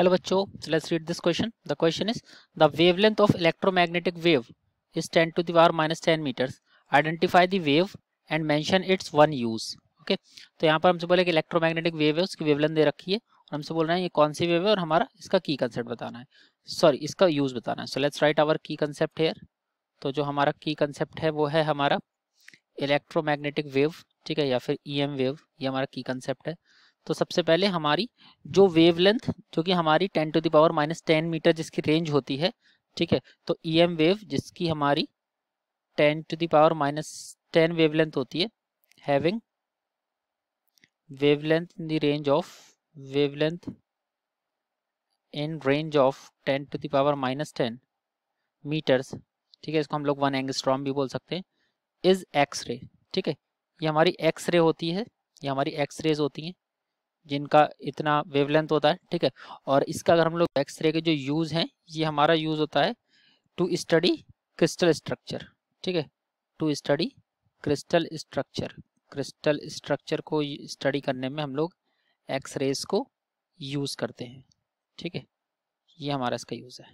Hello बच्चों, so let's read this question. The question is the wavelength of electromagnetic wave is 10 to the power minus 10 meters. Identify the wave and mention its one use. Okay? तो यहाँ पर हमसे बोले कि electromagnetic wave है उसकी wavelength दे रखी है और हमसे बोल रहे हैं ये कौन सी वेव है और हमारा इसका की कंसेप्ट बताना है सॉरी इसका यूज़ बताना है सो लेट्स राइट आवर की कंसेप्ट हेयर तो जो हमारा की कंसेप्ट है वो है हमारा इलेक्ट्रोमैग्नेटिक वेव ठीक है या फिर ई एम वेव ये हमारा की कंसेप्ट है तो सबसे पहले हमारी जो वेवलेंथ जो कि हमारी 10 to the power minus ten metre जिसकी रेंज होती है, ठीक है? तो ई एम वेव जिसकी हमारी 10 to the power minus ten wavelength होती है having wavelength in the range of wavelength in range of 10 to the power minus ten metres ठीक है? इसको हम लोग वन एंगस्ट्रॉम भी बोल सकते हैं इज़ एक्स रे ठीक है? ये हमारी एक्स रे होती है, ये हमारी एक्स रेज होती हैं। जिनका इतना वेवलेंथ होता है, ठीक है? और इसका अगर हम लोग एक्सरे के जो यूज़ हैं, ये हमारा यूज़ होता है टू स्टडी क्रिस्टल स्ट्रक्चर ठीक है? To study crystal structure crystal structure को स्टडी करने में हम लोग एक्सरेज को यूज़ करते हैं, ठीक है? ये हमारा इसका यूज़ है।